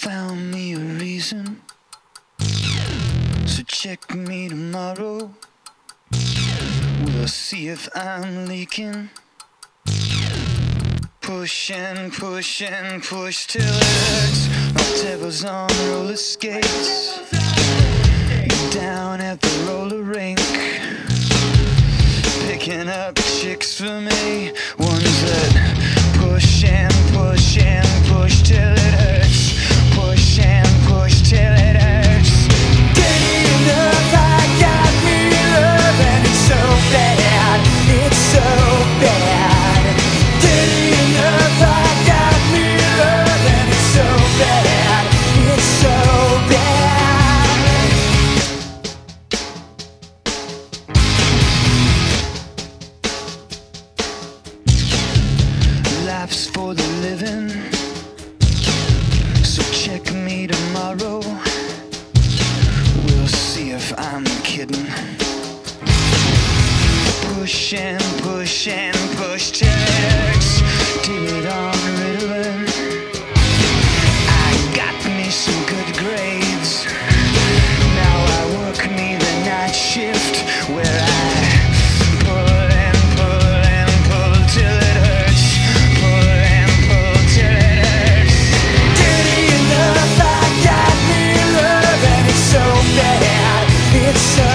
found me a reason. So check me tomorrow. We'll see if I'm leaking. Push and push and push till it hurts. My devil's on roller skates. Down at the roller rink. Picking up chicks for me. Ones that laughs for the living. So check me tomorrow. We'll see if I'm kidding. Push and push and push checks. Did it on Ritalin. I got me some good grades. Now I work me the night shift where I. It's so